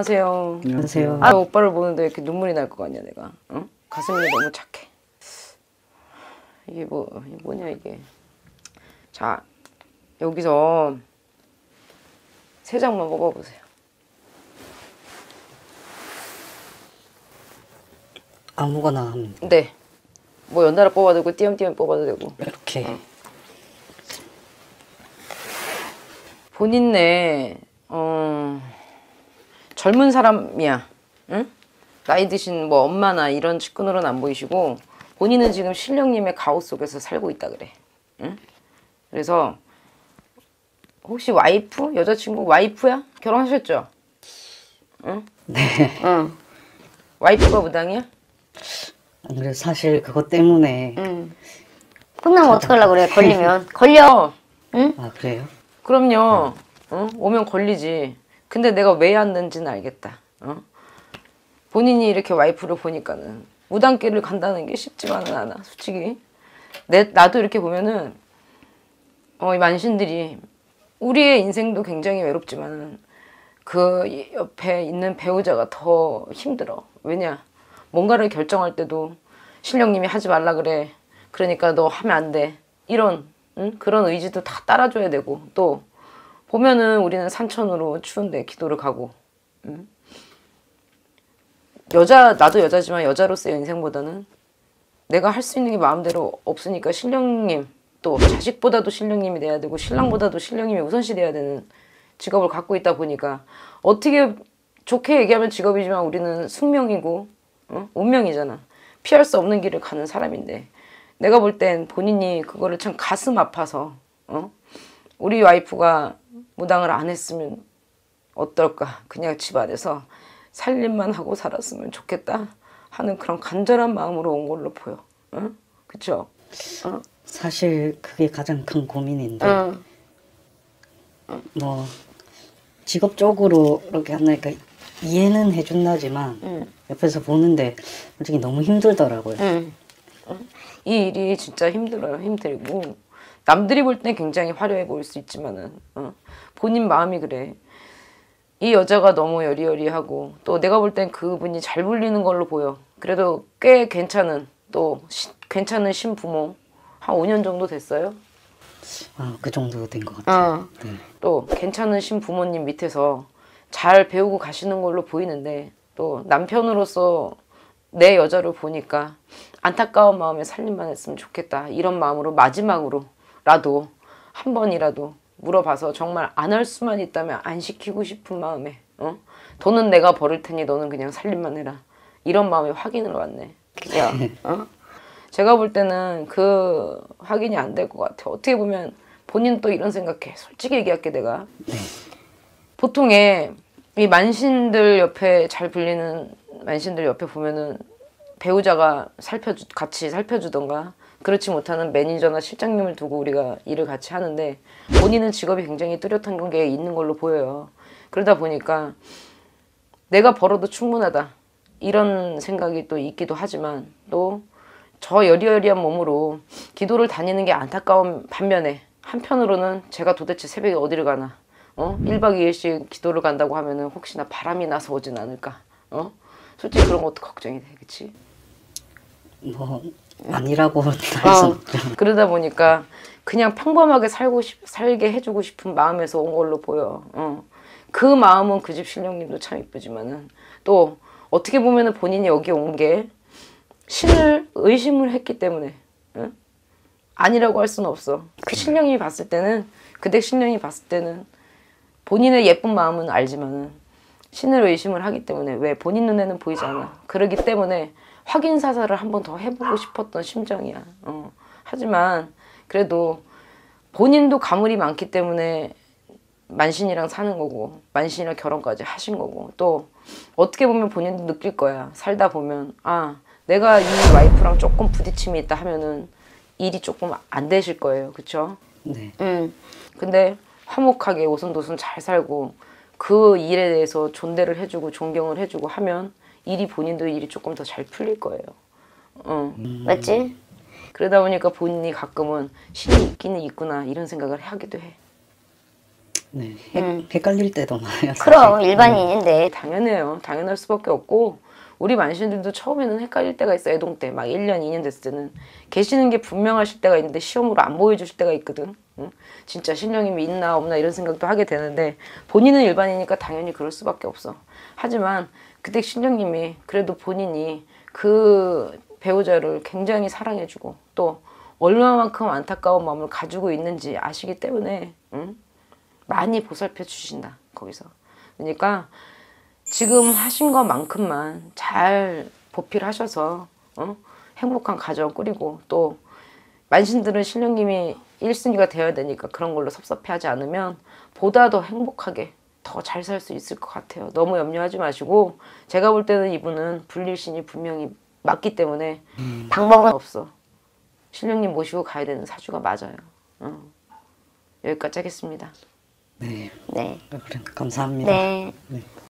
안녕하세요. 안녕하세요. 아 오빠를 보는데 이렇게 눈물이 날 것 같냐 내가. 응? 가슴이 너무 착해. 이게 뭐 이게 뭐냐 이게. 자 여기서 세 장만 먹어보세요. 아무거나 하면 네. 뭐 연달아 뽑아도 되고 띄엄띄엄 뽑아도 되고. 이렇게 본인네 어, 젊은 사람이야. 응? 나이 드신 뭐 엄마나 이런 측근으로는 안 보이시고 본인은 지금 신령님의 가호 속에서 살고 있다 그래. 응? 그래서 혹시 와이프 여자친구 와이프야? 결혼하셨죠? 응? 네. 응. 와이프가 무당이야? 안 그래도 사실 그것 때문에 응. 끝나면 어떡하려고 그래 걸리면 걸려 아 그래요? 그럼요. 어? 오면 걸리지. 근데 내가 왜 왔는지는 알겠다. 어? 본인이 이렇게 와이프를 보니까는 무단길을 간다는 게 쉽지만은 않아. 솔직히 내 나도 이렇게 보면은 어, 이 만신들이 우리의 인생도 굉장히 외롭지만은 그 옆에 있는 배우자가 더 힘들어. 왜냐? 뭔가를 결정할 때도 신령님이 하지 말라 그래. 그러니까 너 하면 안 돼. 이런 응? 그런 의지도 다 따라줘야 되고 또 보면은 우리는 산천으로 추운데 기도를 가고 응? 여자 나도 여자지만 여자로서의 인생보다는 내가 할 수 있는 게 마음대로 없으니까 신령님 또 자식보다도 신령님이 돼야 되고 신랑보다도 신령님이 우선시 돼야 되는 직업을 갖고 있다 보니까 어떻게 좋게 얘기하면 직업이지만 우리는 숙명이고 어? 운명이잖아 피할 수 없는 길을 가는 사람인데 내가 볼 땐 본인이 그거를 참 가슴 아파서 어? 우리 와이프가 무당을 안 했으면 어떨까 그냥 집 안에서 살림만 하고 살았으면 좋겠다 하는 그런 간절한 마음으로 온 걸로 보여 응? 그쵸? 사실 그게 가장 큰 고민인데 응. 뭐 직업적으로 이렇게 하니까 이해는 해준다지만 응. 옆에서 보는데 솔직히 너무 힘들더라고요. 응. 이 일이 진짜 힘들어요. 힘들고 남들이 볼땐 굉장히 화려해 보일 수 있지만은 어, 본인 마음이 그래. 이 여자가 너무 여리여리하고 또 내가 볼 땐 그분이 잘 불리는 걸로 보여. 그래도 꽤 괜찮은 또 시- 괜찮은 신부모 한 5년 정도 됐어요. 아, 그 정도 된 것 같아요. 어. 네. 또 괜찮은 신부모님 밑에서 잘 배우고 가시는 걸로 보이는데 또 남편으로서 내 여자를 보니까 안타까운 마음에 살림만 했으면 좋겠다 이런 마음으로 마지막으로 라도 한 번이라도 물어봐서 정말 안 할 수만 있다면 안 시키고 싶은 마음에 어? 돈은 내가 벌을 테니 너는 그냥 살림만 해라. 이런 마음에 확인을 왔네. 야 어? 제가 볼 때는 그 확인이 안 될 것 같아. 어떻게 보면 본인 또 이런 생각해. 솔직히 얘기할게 내가. 보통의 이 만신들 옆에 잘 불리는 만신들 옆에 보면은 배우자가 살펴주 같이 살펴주던가 그렇지 못하는 매니저나 실장님을 두고 우리가 일을 같이 하는데 본인은 직업이 굉장히 뚜렷한 게 있는 걸로 보여요. 그러다 보니까 내가 벌어도 충분하다 이런 생각이 또 있기도 하지만 또 저 여리여리한 몸으로 기도를 다니는 게 안타까운 반면에 한편으로는 제가 도대체 새벽에 어디를 가나 어? 1박 2일씩 기도를 간다고 하면은 혹시나 바람이 나서 오진 않을까 어? 솔직히 그런 것도 걱정이 돼 그치? 뭐 아니라고 할수 어, 없죠. 그러다 보니까 그냥 평범하게 살고 싶, 살게 해주고 싶은 마음에서 온 걸로 보여. 어. 그 마음은 그 집 신령님도 참 이쁘지만은 또 어떻게 보면은 본인이 여기 온 게 신을 의심을 했기 때문에 응? 아니라고 할 수는 없어. 그 신령이 봤을 때는 그댁 신령이 봤을 때는 본인의 예쁜 마음은 알지만은 신을 의심을 하기 때문에 왜 본인 눈에는 보이지 않아. 그러기 때문에 확인 사살을 한 번 더 해보고 싶었던 심정이야. 어. 하지만 그래도 본인도 가물이 많기 때문에 만신이랑 사는 거고 만신이랑 결혼까지 하신 거고 또 어떻게 보면 본인도 느낄 거야. 살다 보면 아 내가 이 와이프랑 조금 부딪힘이 있다 하면은 일이 조금 안 되실 거예요. 그쵸? 네. 응. 근데 화목하게 오손도손 잘 살고 그 일에 대해서 존대를 해주고 존경을 해주고 하면 일이 본인도 일이 조금 더 잘 풀릴 거예요. 어. 맞지? 그러다 보니까 본인이 가끔은 신이 있기는 있구나 이런 생각을 하기도 해. 네. 헷- 헷갈릴 때도 많아요. 그럼 일반인인데 당연해요. 당연할 수밖에 없고 우리 만신들도 처음에는 헷갈릴 때가 있어 애동 때 막 1년 2년 됐을 때는 계시는 게 분명하실 때가 있는데 시험으로 안 보여주실 때가 있거든. 응? 진짜 신령님이 있나 없나 이런 생각도 하게 되는데 본인은 일반이니까 당연히 그럴 수밖에 없어. 하지만 그때 신령님이 그래도 본인이 그 배우자를 굉장히 사랑해주고 또 얼마만큼 안타까운 마음을 가지고 있는지 아시기 때문에 응? 많이 보살펴 주신다 거기서. 그러니까 지금 하신 것만큼만 잘 보필하셔서 어? 행복한 가정 꾸리고 또 만신들은 신령님이 1순위가 되어야 되니까 그런 걸로 섭섭해하지 않으면 보다 더 행복하게 더 잘 살 수 있을 것 같아요. 너무 염려하지 마시고 제가 볼 때는 이분은 불릴신이 분명히 맞기 때문에 방법은 없어. 신령님 모시고 가야 되는 사주가 맞아요. 어. 여기까지 하겠습니다. 네. 네. 그래, 감사합니다. 네. 네.